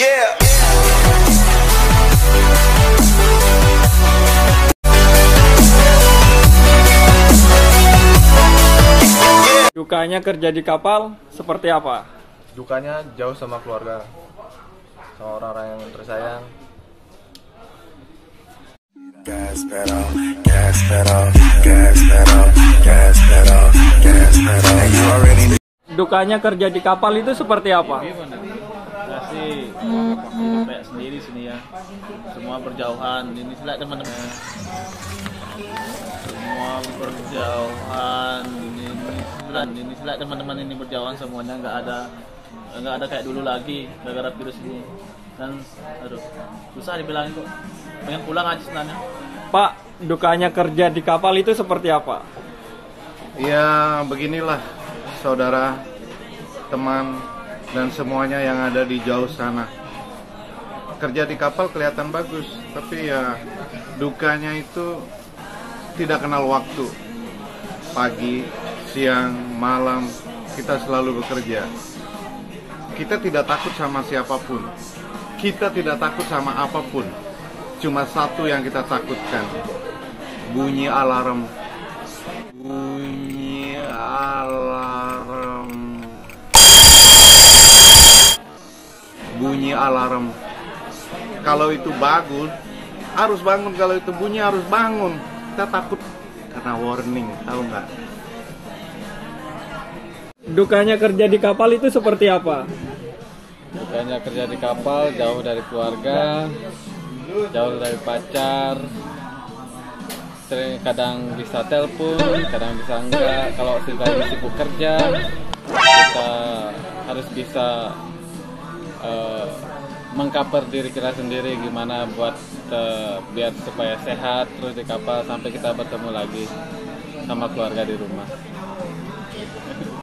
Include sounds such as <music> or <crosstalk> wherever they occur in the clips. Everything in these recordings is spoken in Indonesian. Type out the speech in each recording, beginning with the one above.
Yeah. Dukanya kerja di kapal seperti apa? dukanya jauh sama keluarga sama orang-orang yang tersayang Gas pedal, gas pedal, gas pedal, gas pedal, gas pedal. Dukanya kerja di kapal itu seperti apa? Sih hidup kayak sendiri sini ya. Semua berjauhan ini sih teman-teman. Semua berjauhan ini dan ini sih teman-teman. Ini berjauhan semuanya. Nggak ada nggak ada kayak dulu lagi. Gara-gara virus ini. Dan aduh susah dibilangin kok. Pengen pulang aja sebenarnya. Pak, dukanya kerja di kapal itu seperti apa? ya beginilah saudara teman dan semuanya yang ada di jauh sana. Kerja di kapal kelihatan bagus tapi ya dukanya itu tidak kenal waktu. Pagi siang malam kita selalu bekerja. Kita tidak takut sama siapa pun. Kita tidak takut sama apa pun. Cuma satu yang kita takutkan. Bunyi alarm. Bunyi alarm bunyi alarm kalau itu bagus harus bangun kalau itu bunyi harus bangun kita takut karena warning tahu nggak Dukanya kerja di kapal itu seperti apa? Dukanya kerja di kapal jauh dari keluarga, jauh dari pacar. Sering kadang bisa telepon, kadang bisa enggak. Kalau sudah sibuk kerja, kita harus bisa eh, mengcover diri kita sendiri gimana buat eh, biar supaya sehat terus di kapal sampai kita bertemu lagi sama keluarga di rumah.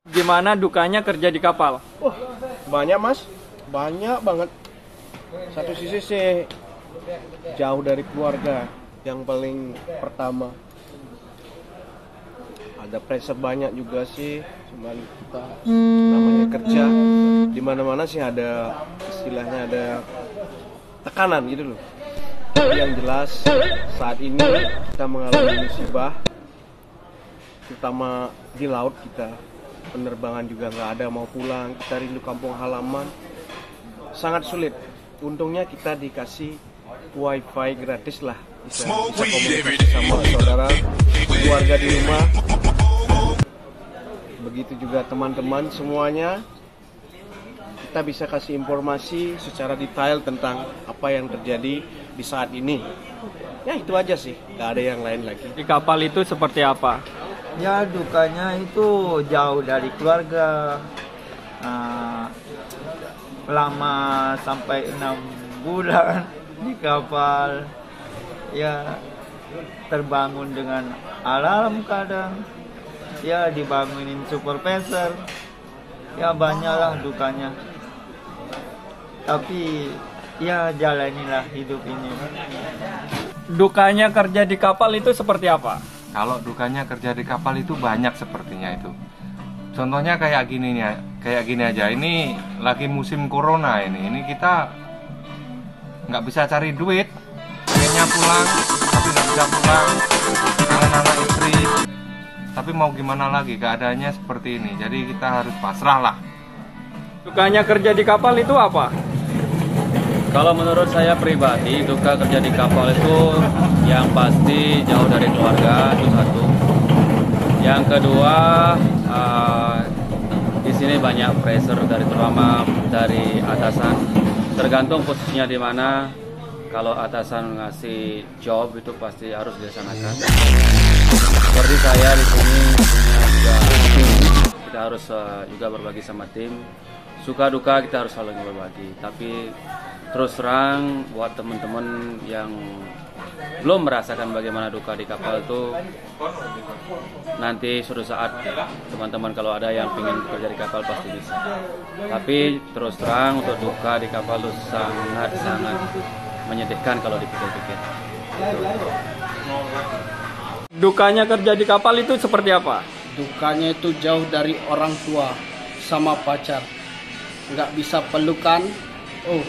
Gimana dukanya kerja di kapal? Banyak mas, banyak banget. Satu sisi sih jauh dari keluarga yang paling pertama. Ada pressure banyak juga sih, cuman kita namanya kerja di mana-mana sih ada istilahnya ada tekanan gitu loh. Tapi yang jelas saat ini kita mengalami musibah, terutama di laut kita. Penerbangan juga nggak ada mau pulang kita rindu kampung halaman. Sangat sulit. Untungnya kita dikasih wifi gratis lah. Bisa, bisa komunikasi sama saudara keluarga di rumah. Begitu juga teman-teman semuanya kita bisa kasih informasi secara detail tentang apa yang terjadi di saat ini. Ya itu aja sih. Nggak ada yang lain lagi. Di kapal itu seperti apa? Ya dukanya itu jauh dari keluarga. Ah, Lama sampai enam bulan <laughs> di kapal. Ya terbangun dengan alarm kadang. Ya dibangunin supervisor. Ya banyaklah dukanya Tapi ya jalanilah hidup ini Dukanya kerja di kapal itu seperti apa? Kalau dukanya kerja di kapal itu banyak sepertinya itu. Contohnya kayak gini nih, kayak gini aja. Ini lagi musim corona ini. Ini kita nggak bisa cari duit. Pengennya pulang, tapi nggak bisa pulang. Kangen anak istri. Tapi mau gimana lagi keadaannya seperti ini. Jadi kita harus pasrah lah. Dukanya kerja di kapal itu apa? Kalau menurut saya pribadi, duka kerja di kapal itu yang pasti jauh dari keluarga itu satu. Yang kedua, eh, di sini banyak pressure dari terutama dari atasan. Tergantung posisinya di mana. Kalau atasan ngasih job itu pasti harus dilaksanakan. Seperti saya di sini punya juga kita harus eh, juga berbagi sama tim. Suka duka kita harus saling berbagi. Tapi terus terang buat teman-teman yang belum merasakan bagaimana duka di kapal itu nanti suatu saat teman-teman kalau ada yang ingin bekerja di kapal pasti bisa. Tapi terus terang untuk duka di kapal itu sangat sangat menyedihkan kalau dipikir-pikir. Dukanya kerja di kapal itu seperti apa? dukanya itu jauh dari orang tua sama pacar. Nggak bisa pelukan. Oh